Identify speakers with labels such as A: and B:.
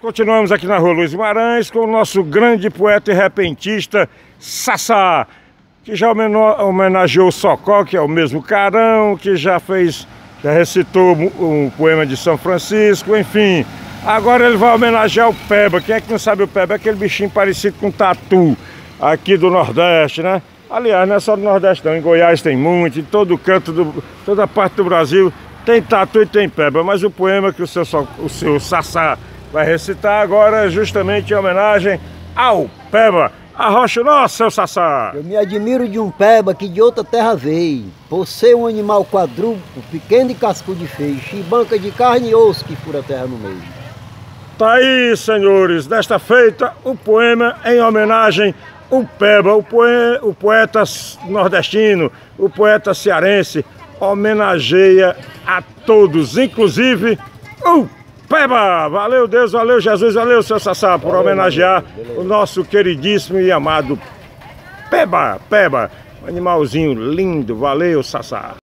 A: Continuamos aqui na rua Luiz Guimarães com o nosso grande poeta e repentista Sassá, que já homenageou Socó, que é o mesmo Carão, que já fez, já recitou um poema de São Francisco, enfim. Agora ele vai homenagear o Peba. Quem é que não sabe o Peba? É aquele bichinho parecido com tatu aqui do Nordeste, né? Aliás, não é só do Nordeste não, em Goiás tem muito, em todo canto, do, toda parte do Brasil tem tatu e tem Peba, mas o poema que o seu, o seu Sassá vai recitar agora justamente em homenagem ao Peba. Arrocha nossa, seu Sassá!
B: Eu me admiro de um peba que de outra terra veio, por ser um animal quadrúpede, pequeno e cascudo de feio, chibanca de carne e osso que fura a terra no meio.
A: Tá aí, senhores, desta feita o poema em homenagem ao Peba, o, poe o poeta nordestino, o poeta cearense, homenageia a todos, inclusive Peba! Valeu Deus, valeu Jesus, valeu seu Sassá por valeu, homenagear valeu, o nosso queridíssimo e amado Peba, Peba, animalzinho lindo, valeu Sassá.